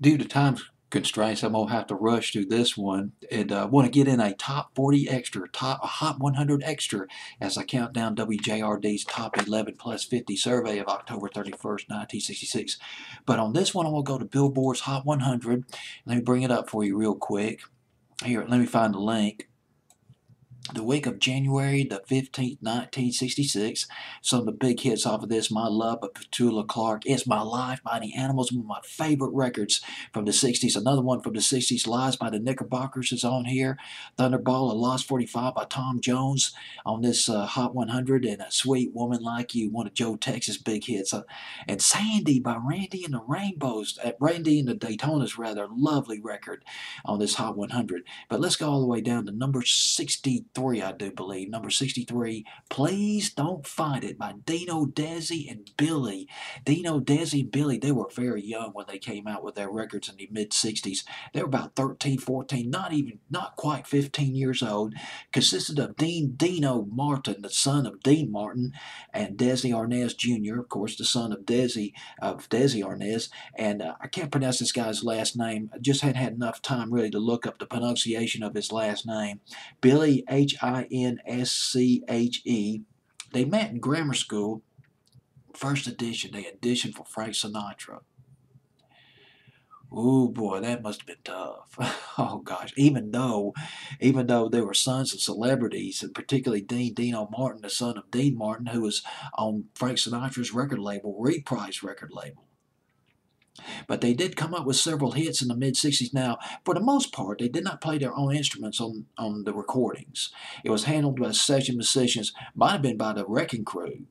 due to time constraints, I'm gonna have to rush through this one and uh, want to get in a top 40 extra, top a hot 100 extra as I count down WJRD's top 11 plus 50 survey of October 31st, 1966. But on this one, I'm gonna go to Billboard's Hot 100. Let me bring it up for you real quick. Here, let me find the link the week of January the 15th, 1966. Some of the big hits off of this, My Love of Petula Clark, It's My Life by the Animals, one of my favorite records from the 60s. Another one from the 60s, Lies by the Knickerbockers is on here. Thunderball, A Lost 45 by Tom Jones on this uh, Hot 100, and A Sweet Woman Like You, one of Joe Tex's big hits. Uh, and Sandy by Randy and the Rainbows, uh, Randy and the Daytonas, rather, lovely record on this Hot 100. But let's go all the way down to number 63. 63, I do believe. Number 63, Please Don't Fight It by Dino Desi and Billy. Dino Desi and Billy, they were very young when they came out with their records in the mid 60s. They were about 13, 14, not even, not quite 15 years old. Consisted of Dean Dino Martin, the son of Dean Martin, and Desi Arnaz Jr., of course, the son of Desi, of Desi Arnaz. And uh, I can't pronounce this guy's last name. I just hadn't had enough time really to look up the pronunciation of his last name. Billy H. H I N S C H E. They met in grammar school. First edition, they auditioned for Frank Sinatra. Oh boy, that must have been tough. oh gosh, even though, even though they were sons of celebrities, and particularly Dean Dino Martin, the son of Dean Martin, who was on Frank Sinatra's record label, Reprise record label. But they did come up with several hits in the mid 60s. Now, for the most part, they did not play their own instruments on, on the recordings. It was handled by session musicians, might have been by the Wrecking Crew.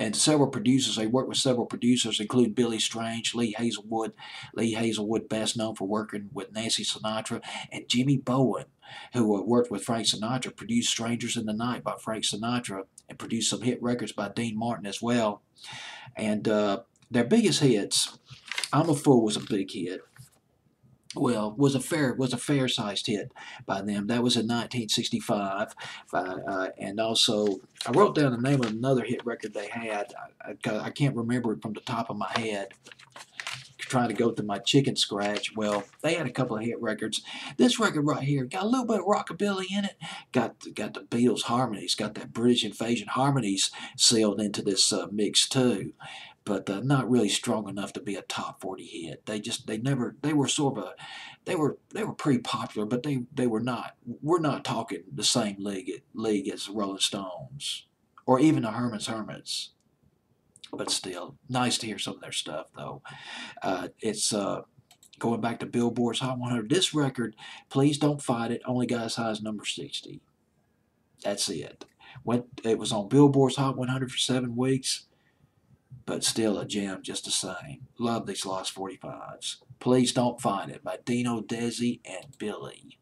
And several producers, they worked with several producers, including Billy Strange, Lee Hazlewood, Lee Hazlewood, best known for working with Nancy Sinatra, and Jimmy Bowen, who uh, worked with Frank Sinatra, produced Strangers in the Night by Frank Sinatra, and produced some hit records by Dean Martin as well. And uh, their biggest hits I'm a Fool was a big hit. Well, was a fair was a fair sized hit by them. That was in 1965, uh, uh, and also I wrote down the name of another hit record they had. I, I, I can't remember it from the top of my head trying to go through my chicken scratch. Well, they had a couple of hit records. This record right here got a little bit of rockabilly in it. Got got the Beatles harmonies. Got that British Invasion harmonies sealed into this uh, mix too but uh, not really strong enough to be a top 40 hit. They just they never they were sort of a they were they were pretty popular, but they they were not we're not talking the same league league as the Rolling Stones or even the Herman's Hermits. But still, nice to hear some of their stuff though. Uh, it's uh, going back to Billboard's Hot 100. This record, please don't fight it. Only got as high as number 60. That's it. Went. It was on Billboard's Hot 100 for seven weeks but still a gem just the same. Love these Lost 45s. Please Don't Fight It by Dino Desi and Billy.